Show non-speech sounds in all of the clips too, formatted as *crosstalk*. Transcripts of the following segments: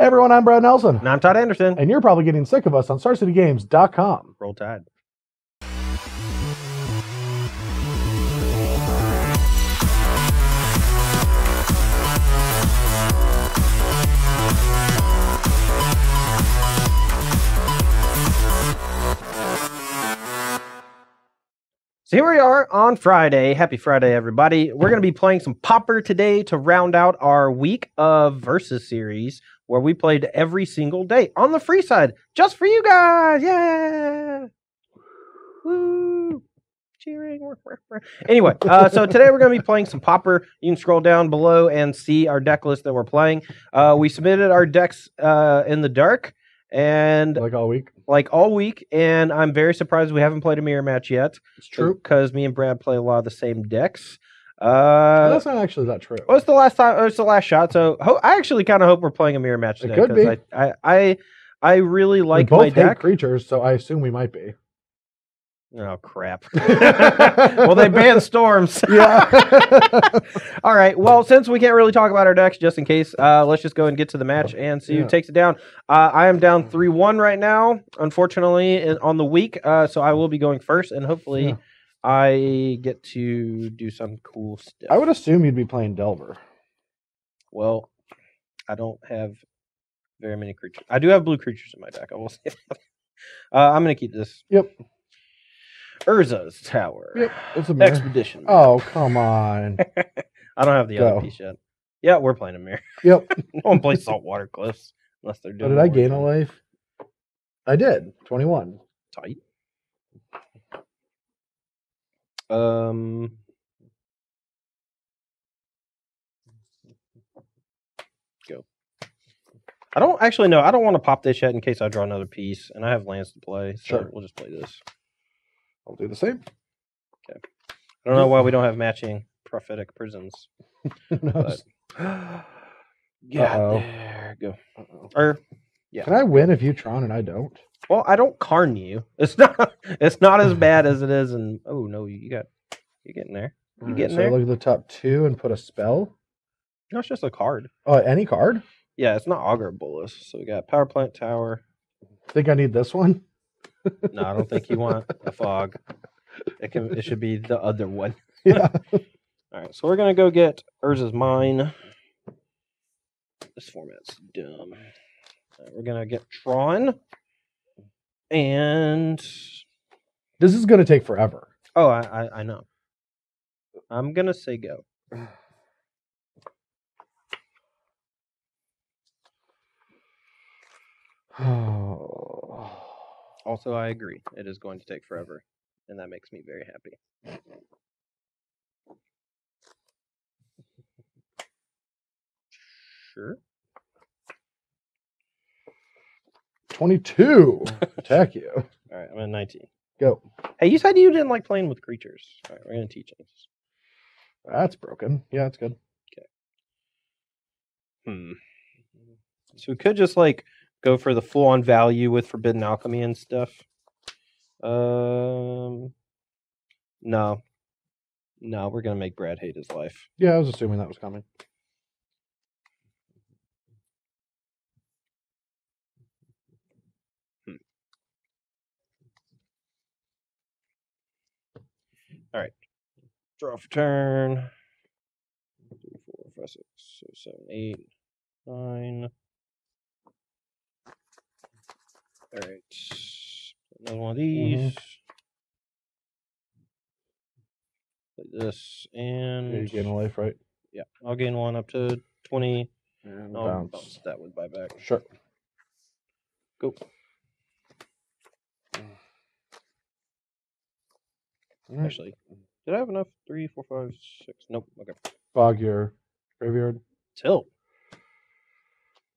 Hey everyone, I'm Brad Nelson. And I'm Todd Anderson. And you're probably getting sick of us on StarCityGames.com. Roll Tide. So here we are on Friday. Happy Friday, everybody. We're going to be playing some Pauper today to round out our week of Versus series where we played every single day on the free side just for you guys. Yeah. Woo. Cheering. Anyway, uh, so today we're going to be playing some Pauper. You can scroll down below and see our deck list that we're playing. Uh, we submitted our decks uh, in the dark and Like all week. like all week, and I'm very surprised we haven't played a mirror match yet. It's true. because me and Brad play a lot of the same decks. Uh, That's not actually that true. well, it's the last time. It's the last shot. So ho- I actually kind of hope we're playing a mirror match It today. could 'cause be. I, I, I, I really we like both my hate deck. creatures, so I assume we might be. Oh crap! *laughs* well, they banned *laughs* storms. *laughs* Yeah. All right. Well, since we can't really talk about our decks, just in case, uh, let's just go and get to the match and see Yeah. who takes it down. Uh, I am down three one right now, unfortunately, in, on the week. Uh, so I will be going first, and hopefully, Yeah. I get to do some cool stuff. I would assume you'd be playing Delver. Well, I don't have very many creatures. I do have blue creatures in my deck. I will *laughs* say that. Uh, I'm going to keep this. Yep. Urza's Tower. Yep. It's a mirror. Expedition. Oh, come on. *laughs* I don't have the Go. other piece yet. Yeah, we're playing a mirror. Yep. *laughs* no one plays Swiftwater Cliffs unless they're Oh, doing. did I gain a life? I did. 21. Tight. Um. Go. I don't actually know. I don't want to pop this yet in case I draw another piece, and I have lands to play. So Sure. we'll just play this. I'll do the same. Okay. I don't know why we don't have matching Prophetic Prisms. *laughs* Who knows? Yeah, there go. Or yeah. Can I win if you Tron and I don't? Well, I don't carn you. It's *laughs* not. It's not as bad as it is. And oh no, you got. You're getting there. You Alright, getting so there? look at the top two and put a spell. No, it's just a card. Oh, any card? Yeah, it's not Augur Bolas. So we got Power Plant Tower. Think I need this one? *laughs* No, I don't think you want a fog. It can. It should be the other one. *laughs* Yeah. All right, so we're gonna go get Urza's Mine. This format's dumb. Right, we're gonna get Tron, and This is gonna take forever. oh, I, I I know. I'm gonna say go. *sighs* Also, I agree. It is going to take forever, and that makes me very happy. Sure. 22. Attack you. *laughs* All right, I'm at 19. Go. Hey, you said you didn't like playing with creatures. All right, we're gonna teach this. That's broken. Yeah, it's good. Okay. Hmm. So we could just like go for the full on value with Forbidden Alchemy and stuff. Um, no, no, we're gonna make Brad hate his life. Yeah, I was assuming that was coming. Draw for turn. Three, four, five, six, seven, eight, nine. All right. Another one of mm-hmm. these. Like this and you gain a life, right? yeah, I'll gain one up to twenty. And I'll bounce. bounce that with buyback. Sure. Go. Actually, did I have enough? Three, four, five, six. Nope. Okay. Fog your graveyard Tilt.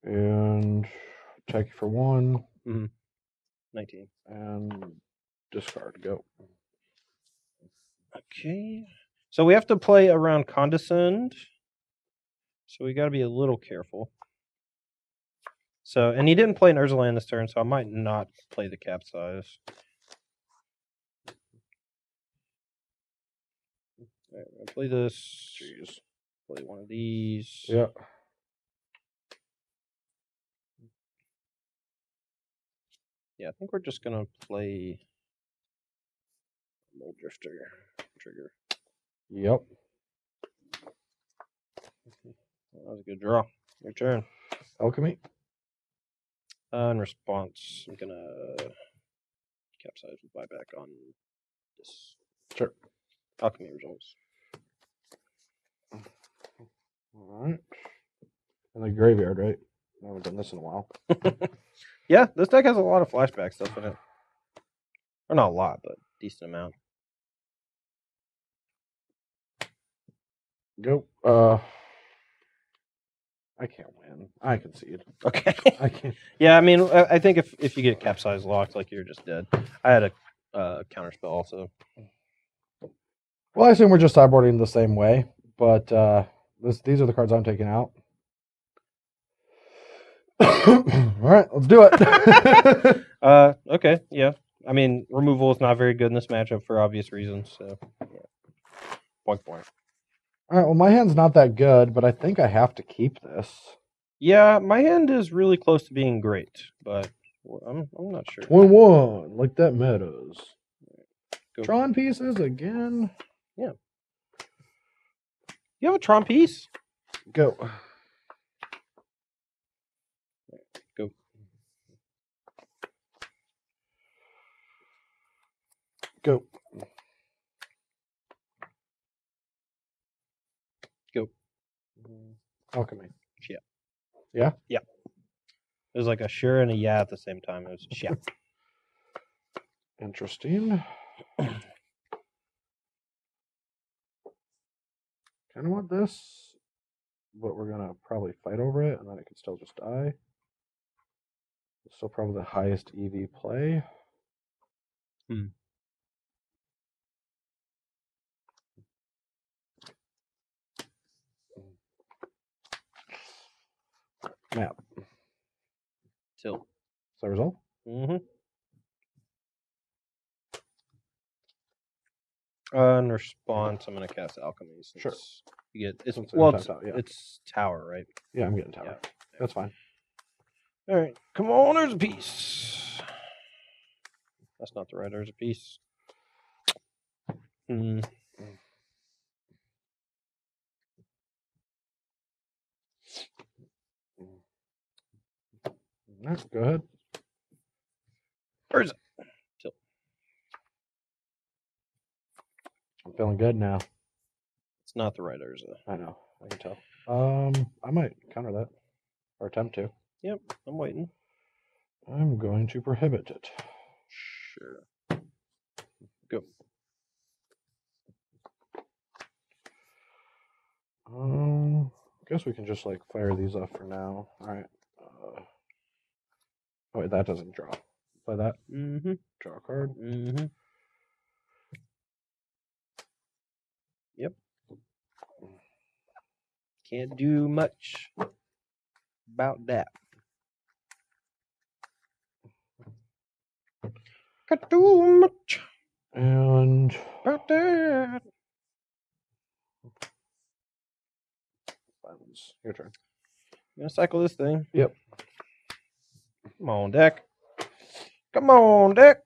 and attack you for mm-hmm. Nineteen. and discard. Go. Okay. So we have to play around condescend. So we got to be a little careful. So, and he didn't play an Urzaland this turn, so I might not play the capsize. Right, I'm gonna play this. Jeez. Play one of these. Yeah. Yeah, I think we're just gonna play Mulldrifter trigger. Yep. That was a good draw. Your turn. Alchemy. Uh, in response, I'm gonna capsize with buyback on this Sure. alchemy results. All right. In the graveyard, right? I haven't done this in a while. *laughs* *laughs* yeah, this deck has a lot of flashback stuff in it. Or not a lot, but decent amount. Go. Uh, I can't win. I concede. Okay. *laughs* I can't. yeah, I mean, I, I think if if you get capsize locked, like you're just dead. I had a uh, counter spell also. Well, I assume we're just sideboarding the same way, but uh, this these are the cards I'm taking out. *coughs* All right, let's do it. *laughs* *laughs* Uh, okay, yeah. I mean, removal is not very good in this matchup for obvious reasons. So, yeah. point point. All right. Well, my hand's not that good, but I think I have to keep this. Yeah, my hand is really close to being great, but I'm I'm not sure. One one, like that matters. Go. Tron pieces again. You have a Tron piece? Go. Go. Go. Go. Alchemy. Yeah. Yeah? Yeah. It was like a sure and a yeah at the same time. It was yeah. *laughs* Interesting. *clears throat* kind of want this, but we're gonna probably fight over it, and then it can still just die. It's still probably the highest EV play. Hmm. Map. Tilt. Is that result? Mm-hmm. Uh, in response, I'm gonna cast alchemy. Since Sure. You get it's Since I'm well, it's, yeah. it's tower, right? Yeah, I'm getting tower. Yeah. That's fine. All right, come on, there's a piece. That's not the right. There's a piece. Hmm. All right, go ahead. Where is it? Tilt. I'm feeling good now. It's not the right Urza. I know. I can tell. Um, I might counter that or attempt to. Yep, I'm waiting. I'm going to prohibit it. Sure. Go. Um, I guess we can just like fire these off for now. All right. Uh, oh wait, that doesn't draw. Play that. Mm-hmm. Draw a card. Mm-hmm. Yep. Can't do much about that. Can't do much And about that. silence. Your turn. gonna cycle this thing. Yep. Come on, deck. Come on, deck.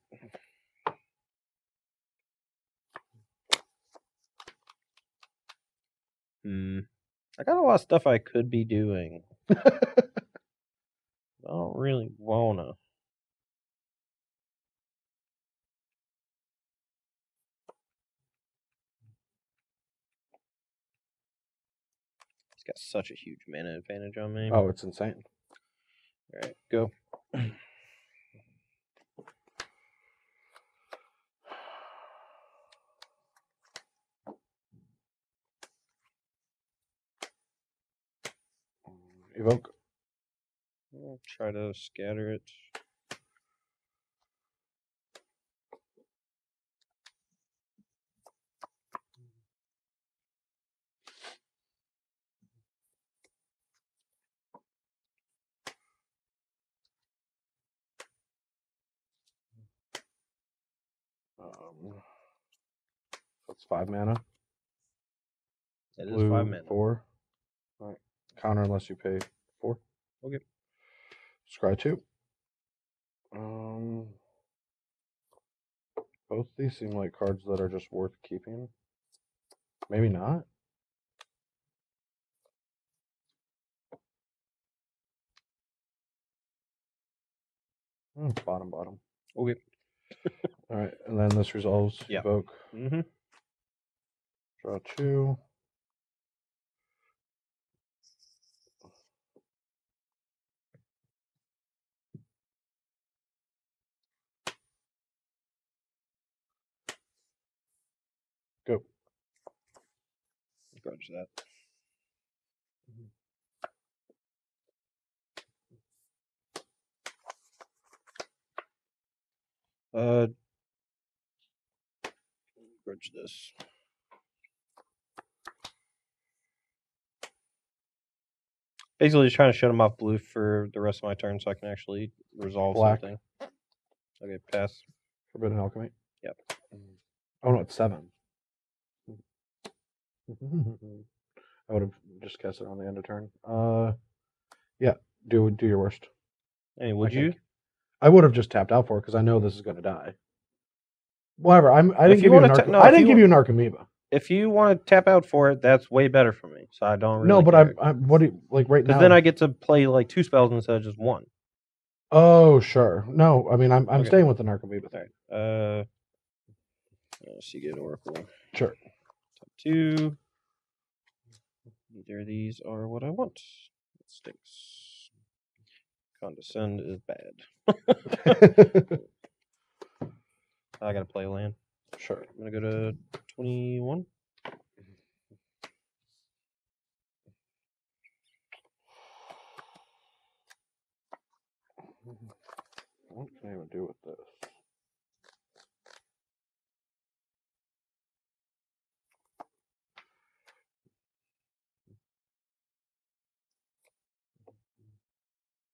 Hmm. I got a lot of stuff I could be doing. *laughs* I don't really wanna. He's got such a huge mana advantage on me. oh, it's insane. All right, go. *clears throat* Evoke. I'll try to scatter it. Um, that's five mana. It is Blue, five mana. Four. Counter unless you pay four. Okay. Scry two. Um, both these seem like cards that are just worth keeping. Maybe not. Hmm, bottom, bottom. Okay. All right, and then this resolves. Yeah. Evoke. Mm-hmm. Draw two. Go. Grudge that. Uh, grudge this. Basically, just trying to shut him off blue for the rest of my turn, so I can actually resolve Black. something. Okay, pass. Forbidden Alchemy. Yep. Oh no, it's seven. I would have just cast it on the end of turn. Uh, yeah. Do do your worst. Hey, would I you? think. I would have just tapped out for it because I know this is going to die. Whatever. I'm. I didn't you give you ta- no, I if didn't you give you an Archimedes. If you want to tap out for it, that's way better for me. So I don't. Really no, but care. I'm, I'm. What do you like right now? Because then I get to play like two spells instead of just one. Oh sure. No, I mean I'm. I'm Okay. staying with Archimedes. All right. Uh, uh Sea Gate Oracle. Sure. Two. Neither of these are what I want. It stinks. Condescend is bad. *laughs* I gotta play land. sure. I'm gonna go to twenty-one. What can I even do with this?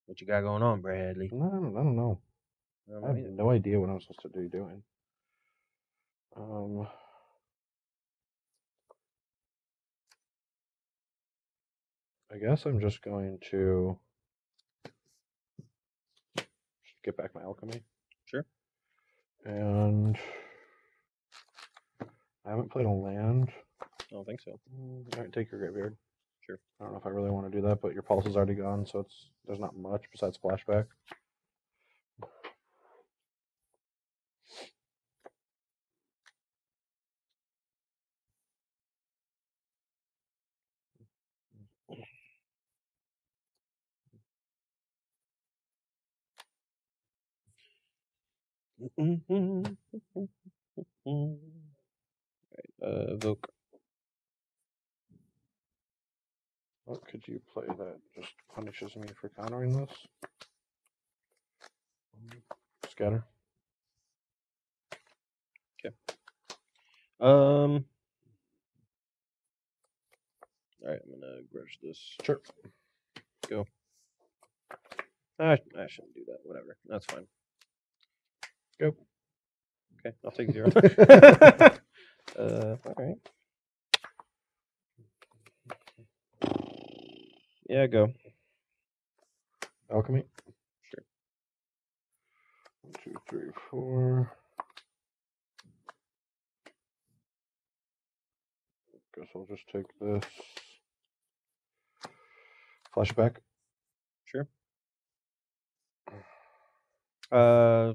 What you got going on, Bradley? No, I don't, know. I don't I have either. no idea what I'm supposed to be doing. Um. I guess I'm just going to get back my alchemy. Sure. And I haven't played a land. I don't think so. Mm, All right, take your graveyard. Sure. I don't know if I really want to do that, but your pulse is already gone, so it's there's not much besides flashback. *laughs* Right, uh, Evoke. What could you play that just punishes me for countering this? Scatter. Okay. Um. All right, I'm gonna grudge this. Sure. Go. I, I shouldn't do that. Whatever. That's fine. Go. Okay, I'll take zero. *laughs* *laughs* uh, all right. Yeah, go. Alchemy. Sure. One, two, three, four. Guess I'll just take this. Flashback. Sure. *sighs* Uh,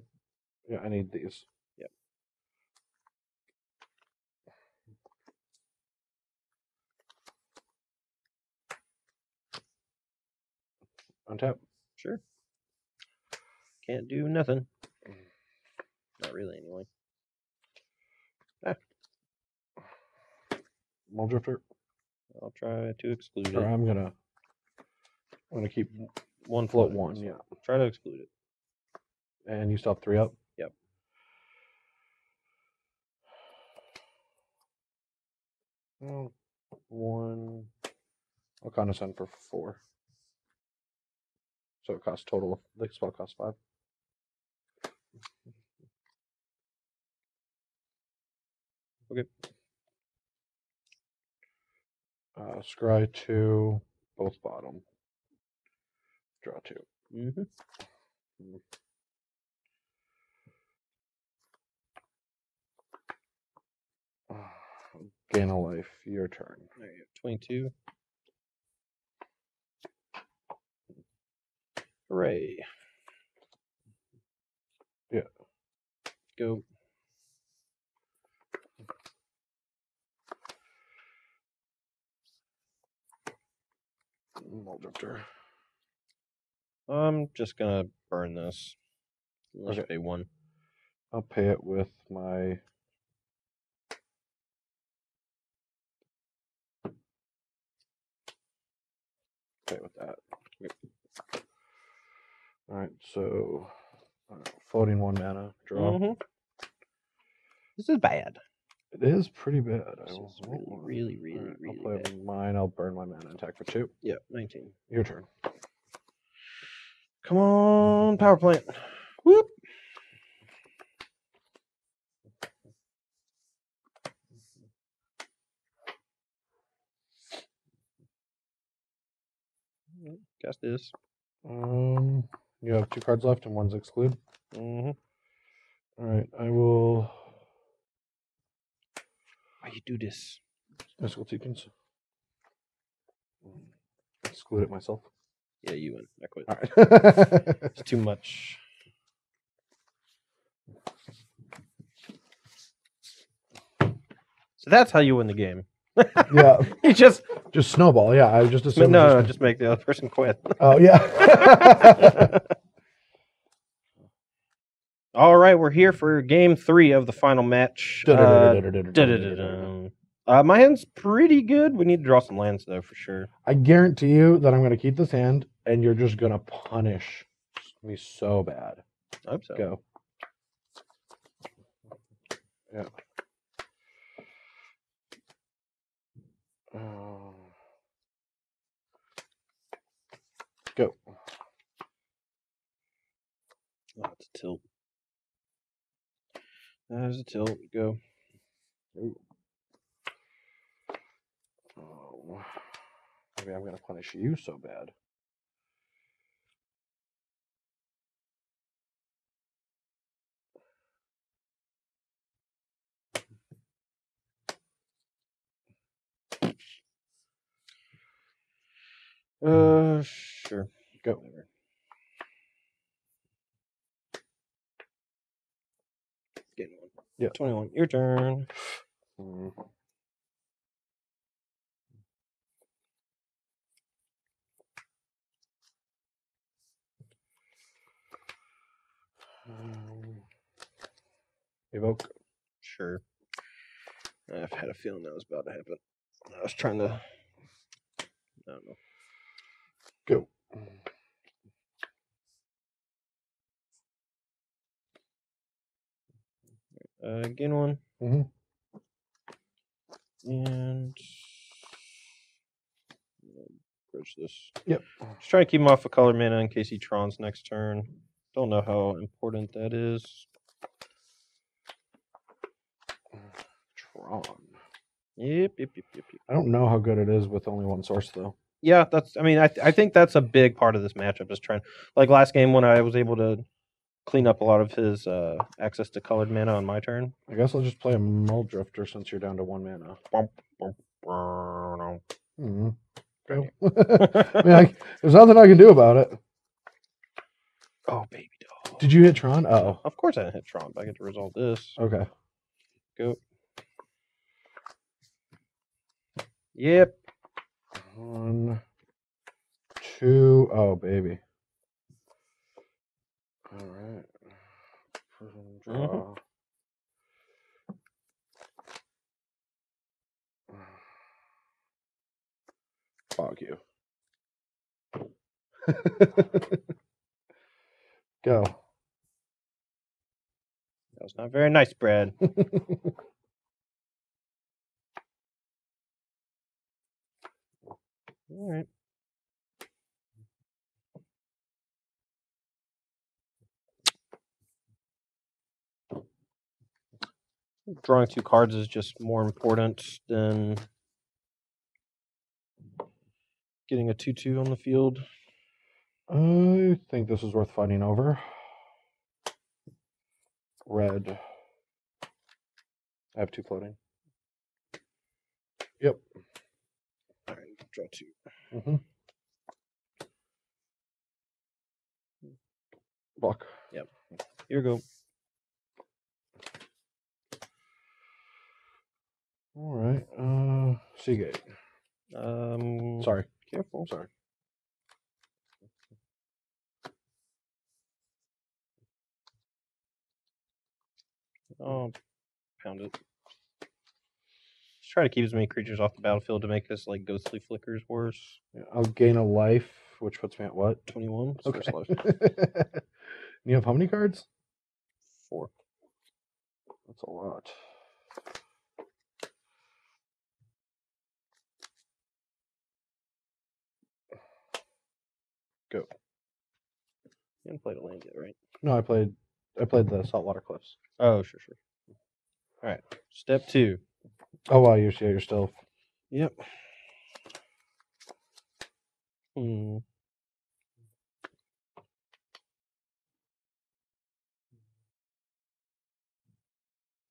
Yeah, I need these. Yep. Untap. sure. Can't do nothing. Not really, anyway. Ah. Mulldrifter. I'll try to exclude Or it. I'm gonna. I'm gonna keep One float one. Yeah. Try to exclude it. And you still have three up. Yep. Well, one. I'll condescend for four. So it costs total. The spell costs five. Okay. Uh, scry two, both bottom. Draw 2 mm-hmm. mm-hmm. *sighs* Gain a life. Your turn. There you go. Twenty-two. Hooray. Yeah. Go. Mulldrifter. I'm just gonna burn this. You Okay. pay one. I'll pay it with my. Pay with that. All right, so uh, floating one mana draw. Mhm. This is bad. It is pretty bad. I This will- is really, really, really, Alright, really I'll play bad. mine. I'll burn my mana attack for two. Yeah, 19. Your turn. Come on, power plant. Whoop. Cast this. Um, you have two cards left and one's exclude. Mm-hmm. All right, I will Why you do this? mystical tokens. Exclude it myself. Yeah, you win. I quit. All right. *laughs* It's too much. So that's how you win the game. Yeah, *laughs* You just just snowball. Yeah, I just no, assumed. no, just- just make the other person quit. *laughs* Oh yeah. *laughs* All right, we're here for game three of the final match. Uh. Uh, my hand's pretty good. We need to draw some lands though, for sure. I guarantee you that I'm going to keep this hand, and you're just going to punish me so bad. I hope so. Go. Yeah. Um, go. Oh, it's a tilt. There's a tilt. Go. Oh, maybe I'm going to punish you so bad. Uh, sure. Go. Whatever. Getting one. Yeah. 21. Your turn. Mm. Um, *sighs* Evoke. Sure. I've had a feeling that was about to happen. I was trying to. I don't know. Go. Uh, again one. Mhm. And. Bridge this. Yep. Just trying to keep him off of color mana in case he trons next turn. Don't know how important that is. Tron. Yep, yep, yep, yep, yep. I don't know how good it is with only one source though. Yeah, that's. I mean, I th- I think that's a big part of this matchup is trying. Like last game when I was able to clean up a lot of his uh, access to colored mana on my turn. I guess I'll just play a Mulldrifter since you're down to one mana. Hmm. Go. *laughs* I mean, I, there's nothing I can do about it. oh baby doll. Did you hit Tron? Oh, Of course I didn't hit Tron. But I get to resolve this. okay. Go. Yep. One, two, oh baby. All right. Prism mm-hmm. draw. Fog you. *laughs* Go. That was not very nice, Brad. *laughs* All right. Drawing two cards is just more important than getting a 2 2 on the field. I think this is worth fighting over. Red. I have two floating. Yep. Draw two. Mm-hmm. Block. Yep. Here we go. All right. Uh, Sea Gate. Um, Sorry. careful. Sorry. Oh, pound it. Just try to keep as many creatures off the battlefield to make this like ghostly flickers worse. Yeah, I'll gain a life, which puts me at what? Twenty-one. It's Okay. *laughs* you have how many cards? Four. That's a lot. Go. You haven't played a land yet, right? No, I played. I played the Swiftwater Cliffs. Oh, sure, sure. All right. Step two. Oh wow, you're yeah, you're still. Yep. Hmm.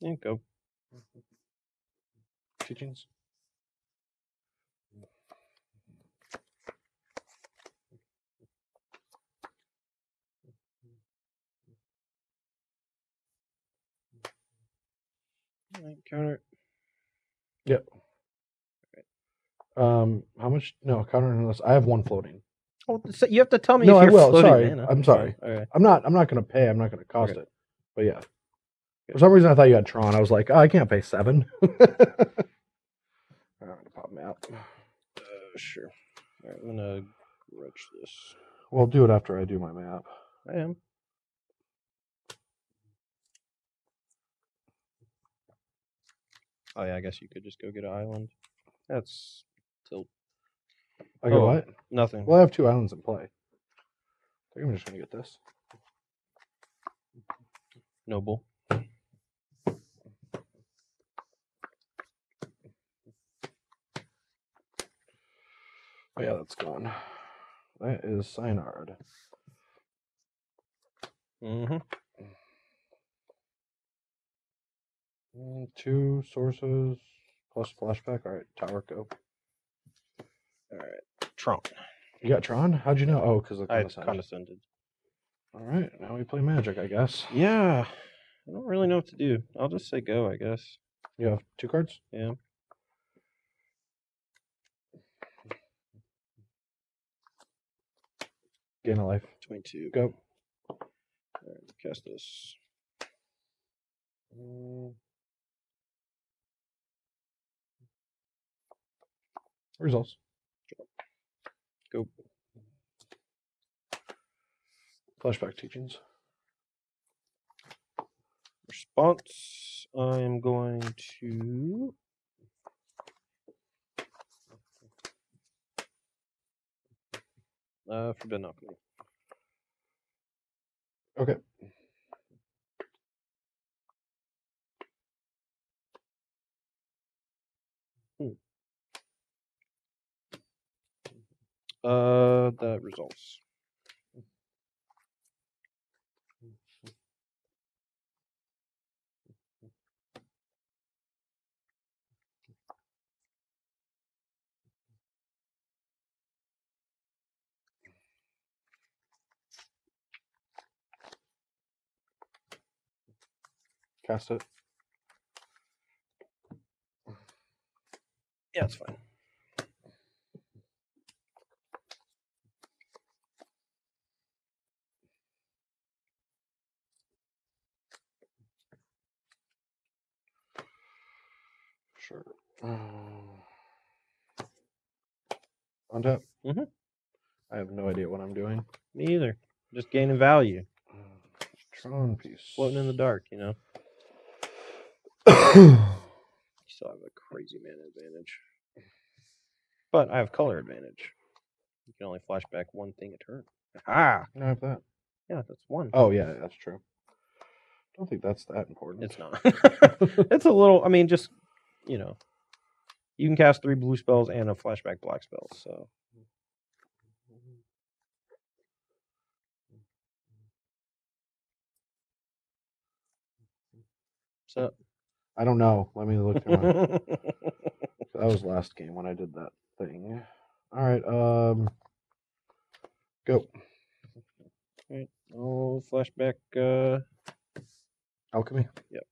you go. Teachings. All right, counter. Um, how much? No, counter unless I have one floating. Oh, so you have to tell me. No, if I you're will. floating Sorry. mana. I'm sorry. All right. I'm not. I'm not going to pay. I'm not going to cost Okay. it. But yeah. For some reason, I thought you had Tron. I was like, oh, I can't pay seven. *laughs* All right, I'm gonna pop map. Uh, sure. All right, I'm gonna grudge this. Well, do it after I do my map. I am. Oh yeah, I guess you could just go get an island. That's tilt. I go Oh. what? Nothing. Well, I have two islands in play. I think I'm just gonna get this. Noble. Oh yeah, that's gone. That is Cynard. Mm-hmm. Mm, Two sources plus flashback. All right, tower go. All right. Tron. You got Tron? How'd you know? Oh, because I condescend. condescended. All right, now we play Magic, I guess. Yeah. I don't really know what to do. I'll just say go, I guess. You have two cards. Yeah. Gain a life. 22. Go. All right, cast this. Mm. Results. Go. Flashback teachings. Response. I'm going to. Uh, Forbidden Alchemy. Okay. Uh, the results. Cast it. Yeah, it's fine. Um, untap. Mhm. I have no idea what I'm doing. Me either. Just gaining value. Tron piece. Floating in the dark, you know? *coughs* You still have a crazy mana advantage. But I have color advantage. You can only flash back one thing a turn. Ah, I have that. yeah, that's one. Oh yeah, that's true. Don't think that's that important. It's not. *laughs* *laughs* it's a little. I mean, just you know, you can cast three blue spells and a flashback black spell. So so I don't know. Let me look through my. *laughs* that was last game when I did that thing. All right. Um. Go. right. Oh, flashback. Uh, Alchemy. Yep.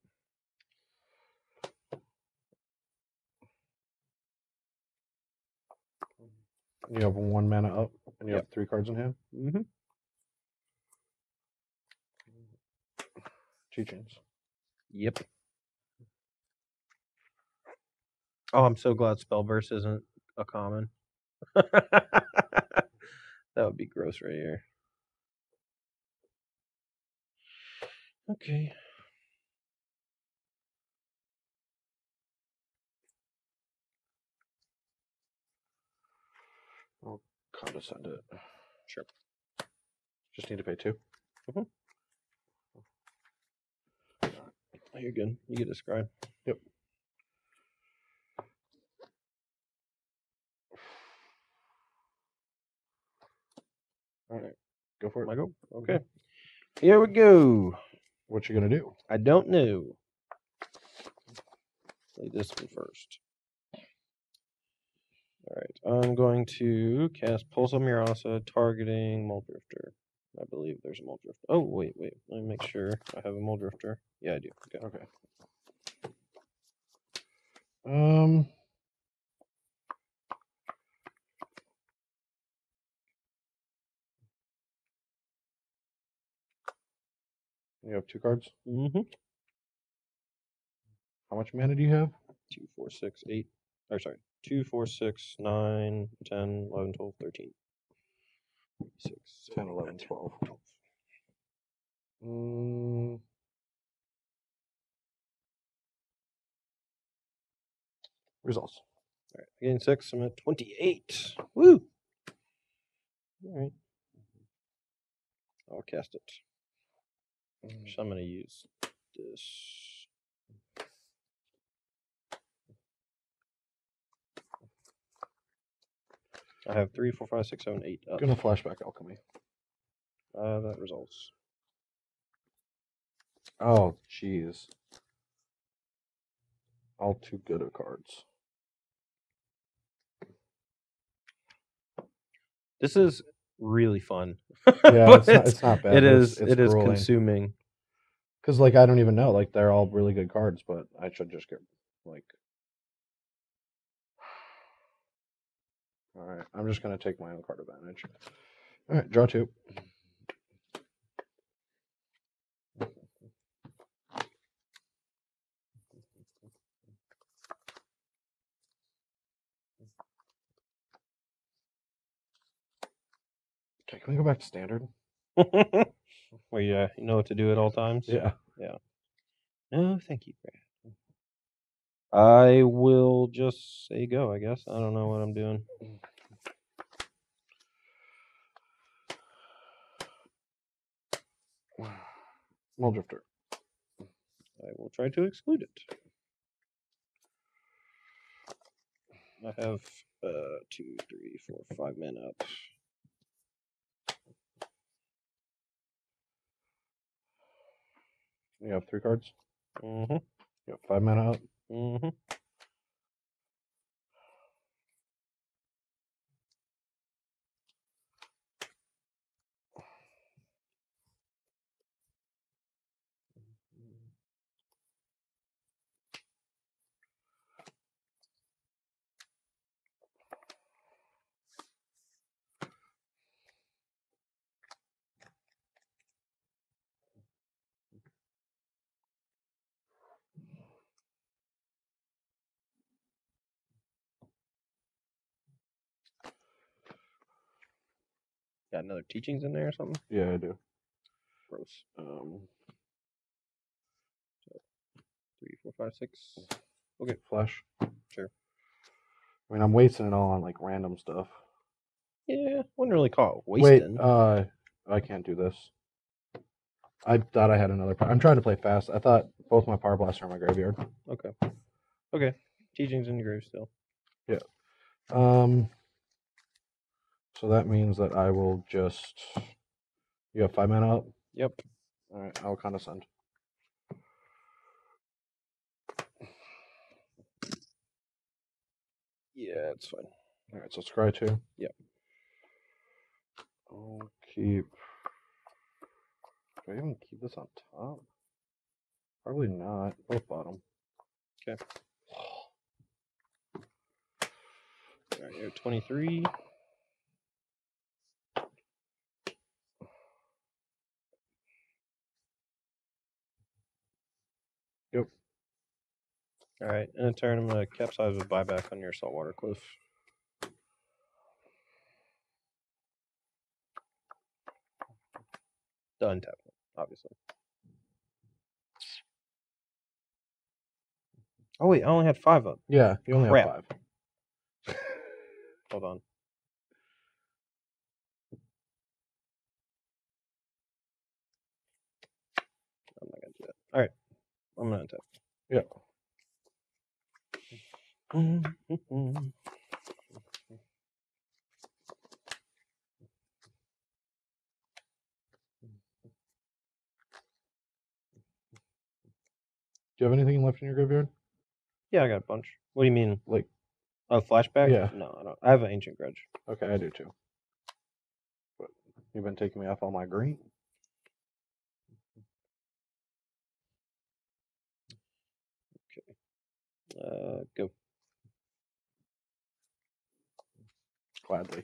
You have one mana up, and you Yep. have three cards in hand. mm-hmm. Teachings. Yep. Oh, I'm so glad Spellburst isn't a common. *laughs* that would be gross right here. Okay. Condescend it. Sure. Just need to pay two. Mm-hmm. Oh, You're good. You get a scribe. Yep. All right. Go for it. Michael. Okay. Here we go. What you gonna do? I don't know. Play this one first. All right, I'm going to cast Pulse of Murasa, targeting Mulldrifter. I believe there's a Mulldrifter. Oh, wait, wait. Let me make sure I have a Mulldrifter. Yeah, I do. Okay. Okay. Um. You have two cards. Mm-hmm. How much mana do you have? Two, four, six, eight. Or sorry, two, four, six, nine, 10, 11, 12, 13. 6, 10, 11, 12. Mm. Results. All right, again, six. I'm at 28. Woo! All right. I'll cast it. So I'm going to use this. I have three, four, five, six, seven, eight. Up. Gonna flashback alchemy. Uh, that results. Oh, jeez. All too good of cards. This is really fun. *laughs* Yeah, it's, not, *laughs* it's not bad. It but it's it is consuming. Because like I don't even know. Like they're all really good cards, but I should just get like. All right, I'm just gonna take my own card advantage. All right, draw two. Okay, can we go back to standard? *laughs* Where you, uh, you know what to do at all times. Yeah. Yeah. No, thank you, Brad. I will just say go. I guess I don't know what I'm doing. Mulldrifter. I will try to exclude it. I have uh two, three, four, five men up. You have three cards. Mm-hmm. You have five men up. Mm-hmm. Another teachings in there or something? Yeah, I do. Gross. Um, Three, four, five, six. okay, flash. Sure. I mean, I'm wasting it all on like random stuff. Yeah, wouldn't really call it Wait, wasting. uh, I can't do this. I thought I had another. Power. I'm trying to play fast. I thought both my power blasts are in my graveyard. okay. Okay. Teachings in your grave still. Yeah. Um, so that means that I will just. You have five men out? Yep. All right, I'll condescend. Yeah, it's fine. All right, so it's cry two. Yep. I'll keep. Do I even keep this on top? Probably not. Both bottom. Okay. All right, you're 23. All right, in a turn, I'm going to capsize with buyback on your Swiftwater Cliff. Done tap, obviously. Oh wait, I only had five up. Yeah, you only Crap. have five. Hold on. I'm not gonna do that. All right, I'm gonna untap. Yeah. Do you have anything left in your graveyard? Yeah, I got a bunch. What do you mean? Like, Oh, flashback? Yeah. No, I don't. I have an ancient grudge. okay, I do too. But you've been taking me off all my green. Okay. Uh, go. Gladly.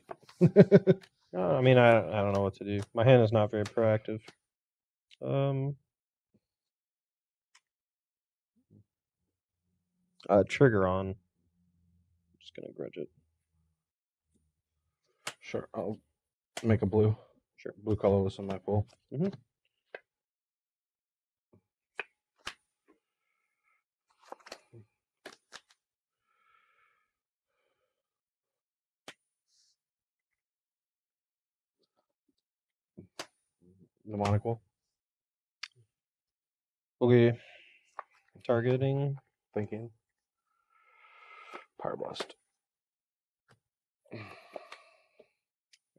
Uh, *laughs* I mean, I I don't know what to do. My hand is not very proactive. Um. Uh, trigger on. just gonna grudge it. Sure, I'll make a blue. Sure. Blue colorless in my pool. Mhm. Mnemonic monocle. Okay. Targeting. Thinking. Pyroblast.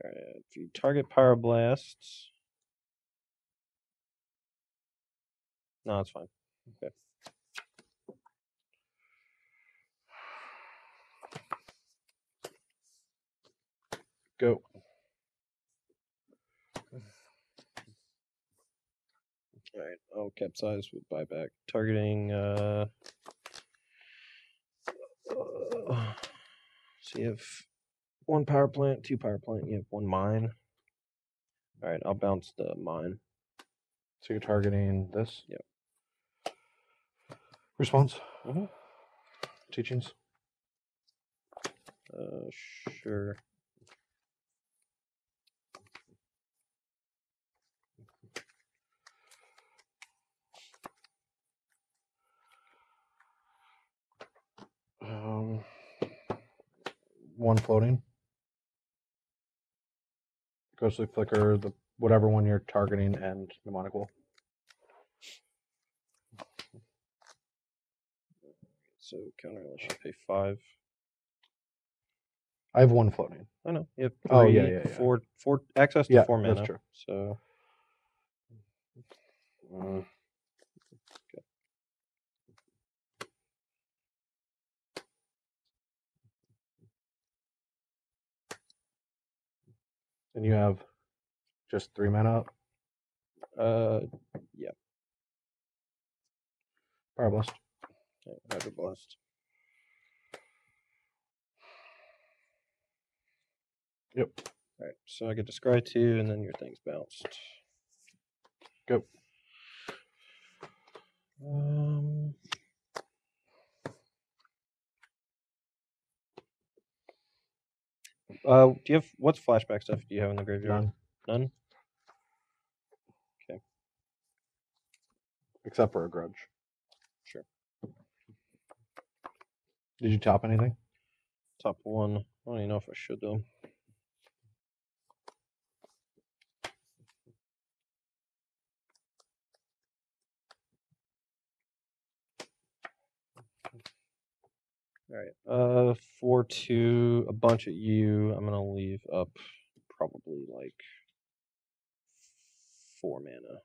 Alright, if you target Pyroblast. No, it's fine. Okay. Go. Alright, I'll capsize with buyback. Targeting uh, uh so you have one power plant, two power plant, you have one mine. Alright, I'll bounce the mine. So you're targeting this? Yep. Response? Mhm. Teachings? Uh sure. One floating. Ghostly flicker, the whatever one you're targeting, and mnemonic wall. So counter unless you pay five. I have one floating. I know. You have three, Oh, yeah, yeah, yeah. four, four access to Yeah, four mana. that's true. So Mm. And you have just three mana up. uh Pyroblast. okay, Blast. Yep. Alright, so I get to scry two and then your thing's bounced. Go. Um Uh, do you have what's flashback stuff do you have in the graveyard? None. None? Except for a grudge. Sure. Did you top anything? Top one. I don't even know if I should though. All right. Uh, four two, a bunch at you. I'm gonna leave up probably like four mana.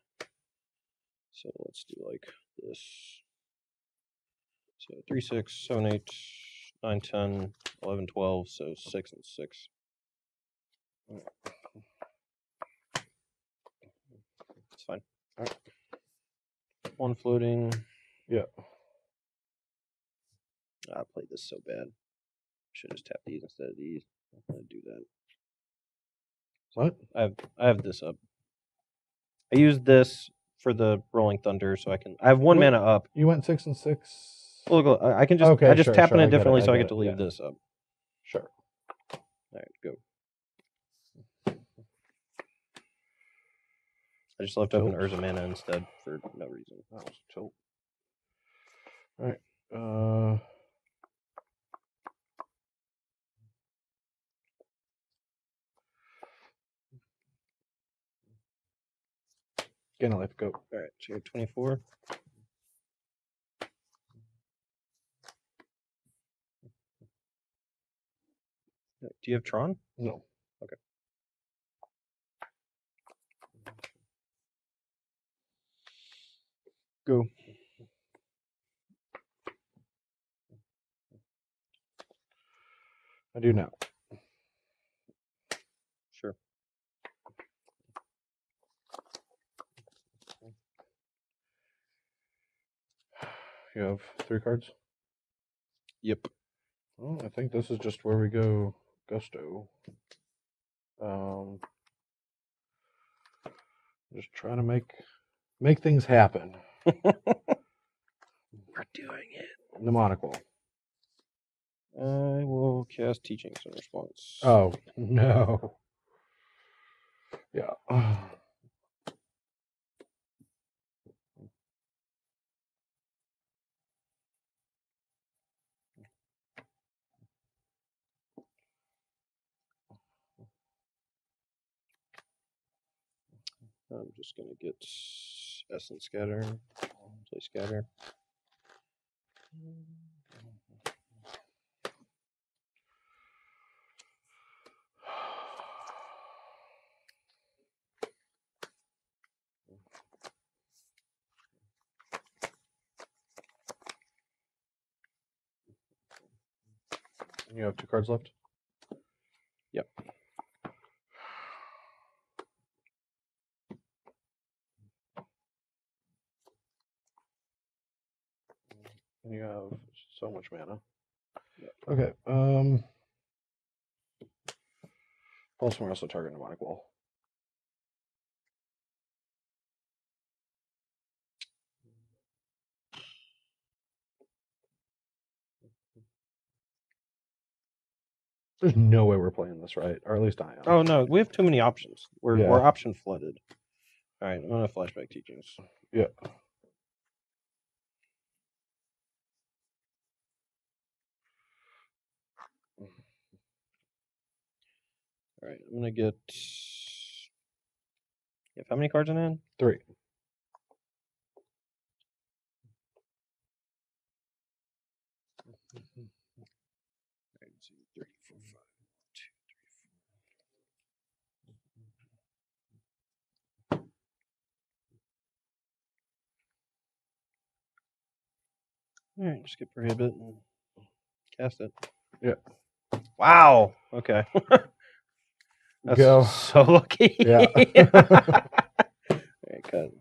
So let's do like this. So three six seven eight 9, 10, 11, 12, so 6 and 6. It's fine. One floating. Yeah. I played this so bad. Should have just tapped these instead of these. I'm gonna do that. What? I have I have this up. I used this for the Rolling Thunder, so I can. I have one What? mana up. You went six and six. Look, look, I I can just. Okay, I just sure, tap sure, on I it get differently, I so I get get to leave yeah. this up. Sure. All right, go. I just left open Tilt. Urza mana instead for no reason. That was a tilt. All right. Uh. Gain a life. Go. All right, so you're 24. Uh, Do you have Tron? No. Okay. Go. I do now. Sure. You have three cards. Yep. Well, I think this is just where we go gusto. Um, just trying to make make things happen. *laughs* We're doing it. Mnemonic wall. I will cast Teachings in response. Oh *laughs* no. Yeah. I'm just gonna get Essence Scatter. Play Scatter. You have two cards left. Yep. And you have so much mana. Okay. Um. Baltimore also target mnemonic wall. There's no way we're playing this right, or at least I am. Oh no, we have too many options. We're Yeah. we're option flooded. All right, I'm gonna flashback teachings. Yeah. All right, I'm gonna get. You have how many cards in hand? Three. All right, let's see, three, four, five, two, three, four. All right, just get prohibit and cast it. Yeah. Wow. Okay. *laughs* That's Go. so lucky. Yeah. *laughs* Cut.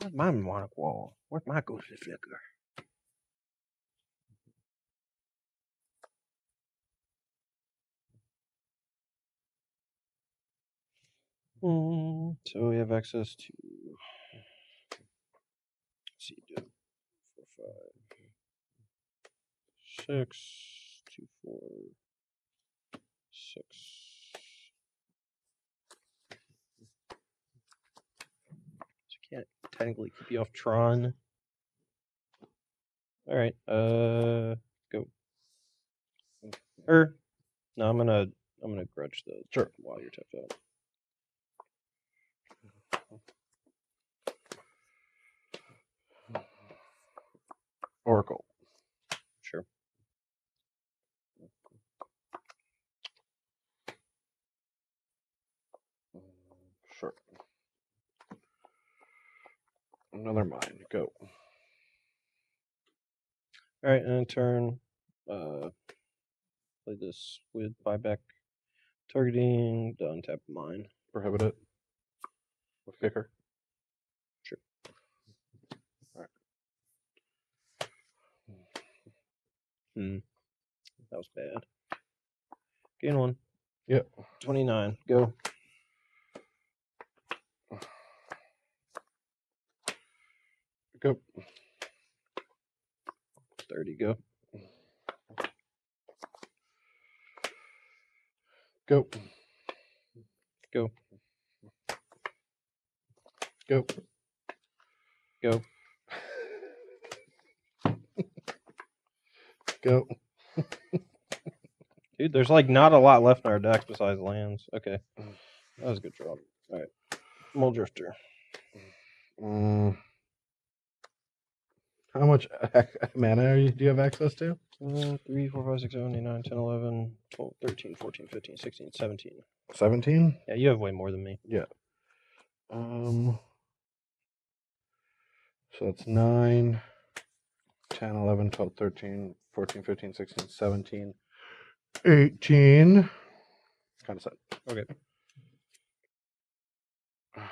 Where's my mnemonic wall? Where's my ghostly flicker? Mm, so we have access to. Let's see, four, five, six, two, four, six. So can't technically keep you off Tron. All right, uh, go. Or no, I'm gonna I'm gonna grudge the Sure. while you're tapped out. Oracle. Sure. Sure. Another mine. Go. All right, and in turn, uh, play this with buyback targeting. Untap mine. Prohibit it. With kicker. Bad. Gain one. Yep. 29. Go. Go. 30. Go. Go. Go. Go. Go. *laughs* Go. There's like not a lot left in our deck besides lands. Okay. That was a good draw. All right. Mulldrifter. Mm. How much *laughs* mana are you, do you have access to? Uh, 3, 4, 5, 6, 7, 8, 9, 10, 11, 12, 13, 14, 15, 16, 17. 17? Yeah, you have way more than me. Yeah. Um, so that's 9, 10, 11, 12, 13, 14, 15, 16, 17, 18. It's Kind of set. Okay. *sighs* I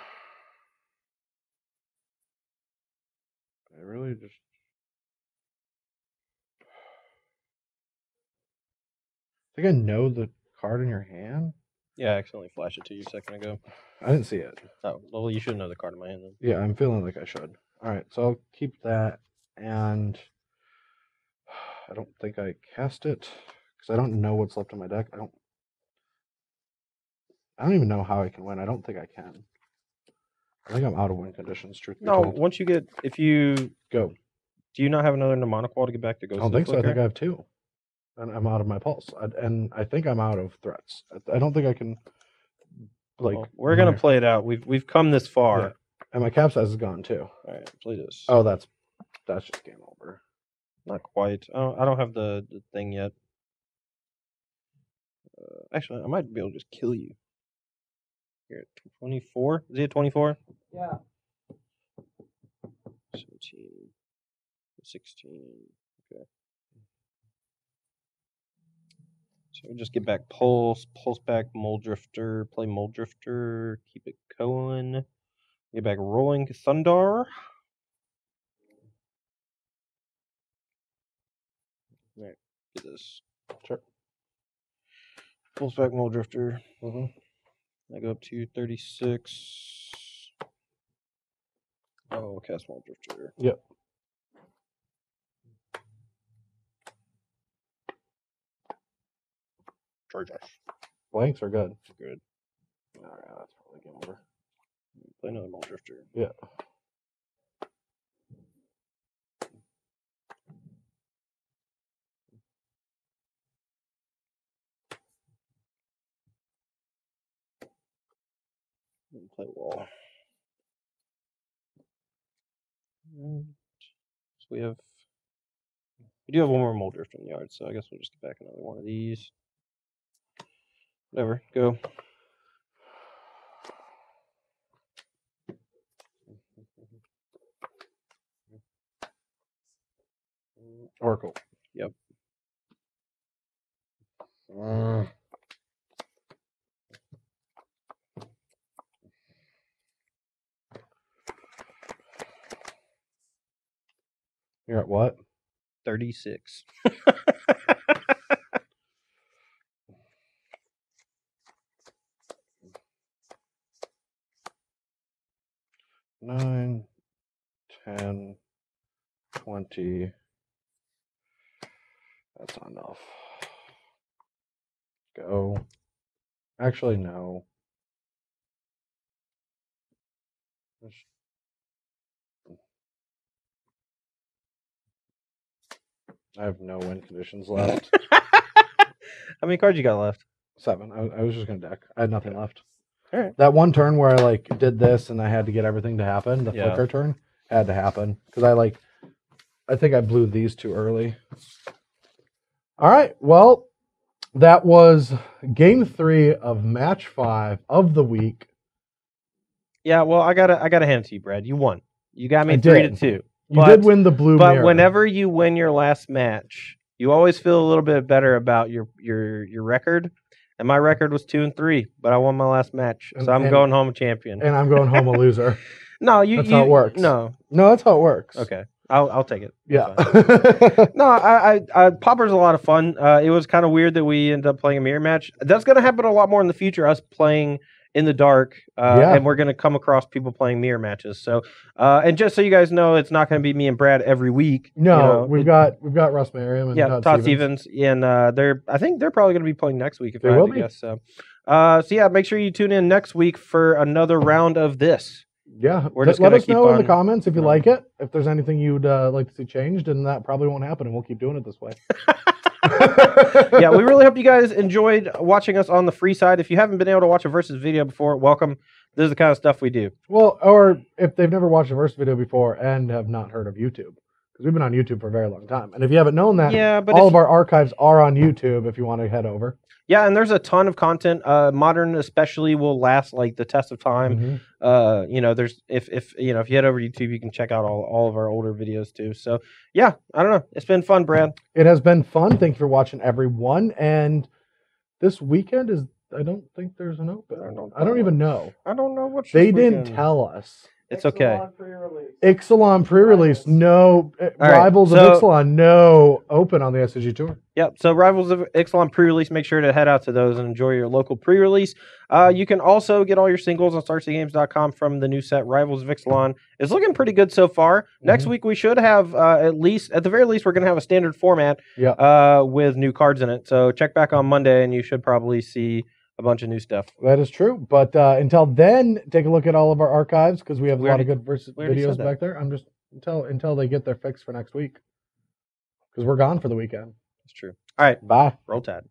really just. I think I know the card in your hand. Yeah, I accidentally flashed it to you a second ago. I didn't see it. Oh, well, you should know the card in my hand then. Yeah, I'm feeling like I should. All right, so I'll keep that, and *sighs* I don't think I cast it because I don't know what's left in my deck. I don't. I don't even know how I can win. I don't think I can. I think I'm out of win conditions. Truth be No, told. once you get, if you, go. do you not have another mnemonic wall to get back to go? I don't think so. I think I have two, and I'm out of my pulse. I, and I think I'm out of threats. I, I don't think I can. Like we're gonna play it out. We've we've come this far. Yeah. and my Capsize is gone too. All right, play this. Oh, that's that's just game over. Not quite. I don't, I don't have the, the thing yet. Uh, actually, I might be able to just kill you. Here, 24? Is he at 24? Yeah. 17, 16. Okay. So we just get back Pulse, Pulse back Mulldrifter, play Mulldrifter, keep it going. Get back Rolling Thunder. Alright, get this. Sure. Pulse back Mulldrifter. Mm-hmm. I go up to 36. Oh, cast Mulldrifter. Yep. Charge Blanks are good. Good. All right, that's probably game over. Play another Mulldrifter. Yeah. Play wall. And so we have we do have one more Drifter in the yard, so I guess we'll just get back another one of these. Whatever, go. Oracle. Yep. Mm. You're at what? 36. *laughs* Nine, ten, twenty. That's not enough. Go. Actually, no. I have no win conditions *laughs* left. How many cards you got left? Seven. I, I was just gonna deck. I had nothing left. Alright. That one turn where I like did this and I had to get everything to happen. The Yeah. flicker turn had to happen because I like. I think I blew these too early. All right. Well, that was game three of match five of the week. Yeah, well, I gotta I gotta hand it to you, Brad. You won. You got me I three to did. two. You But- did win the blue But mirror. whenever you win your last match, you always feel a little bit better about your your your record. And my record was two and three, but I won my last match, And- so I'm and- going home a champion. and I'm going home a loser. *laughs* no, you. That's you, how it works. No, No, that's how it works. okay, I'll I'll take it. Yeah. *laughs* No, I, I, I Pauper's a lot of fun. Uh, it was kind of weird that we ended up playing a mirror match. That's going to happen a lot more in the future. Us playing in the dark, uh, Yeah. and we're going to come across people playing mirror matches. So, uh, and just so you guys know, it's not going to be me and Brad every week. no, you know, we've it- got we've got Russ Merriam and yeah, Todd, Todd, Stevens. Stevens, and uh, they're I think they're probably going to be playing next week if They I will be. guess. So, uh, so yeah, make sure you tune in next week for another round of this. Yeah, We're just let us know in the comments if you like it. If there's anything you'd uh, like to see changed, and that probably won't happen, and we'll keep doing it this way. *laughs* yeah, we really hope you guys enjoyed watching us on the free side. If you haven't been able to watch a versus video before, welcome. This is the kind of stuff we do. Well, or if they've never watched a versus video before and have not heard of YouTube, because we've been on YouTube for a very long time, and if you haven't known that, yeah, but all of our archives are on YouTube. If you want to head over, yeah, and there's a ton of content. Uh, modern especially will last like the test of time. Mhm. uh you know there's if if you know if you head over to youtube you can check out all, all of our older videos too so yeah i don't know it's been fun brad it has been fun. Thank you for watching, everyone. And this weekend is. I don't think there's an open. I don't I don't even know. i don't know what They didn't tell us. It's okay Ixalan pre-release, no uh, right, rivals so- of Ixalan, no open on the SCG tour. Yep. So Rivals of Ixalan pre-release, make sure to head out to those and enjoy your local pre-release. Uh, you can also get all your singles on StarCityGames.com from the new set Rivals of Ixalan. It's looking pretty good so far. Next Mhm. week we should have uh, at least, at the very least, we're going to have a standard format Yeah. uh, with new cards in it. So check back on Monday and you should probably see a bunch of new stuff. That is true. But uh, until then, take a look at all of our archives because we have We a lot already- of good versus videos back there. I'm just until until they get their fix for next week because we're gone for the weekend. That's true. All right. Bye. Roll Tide.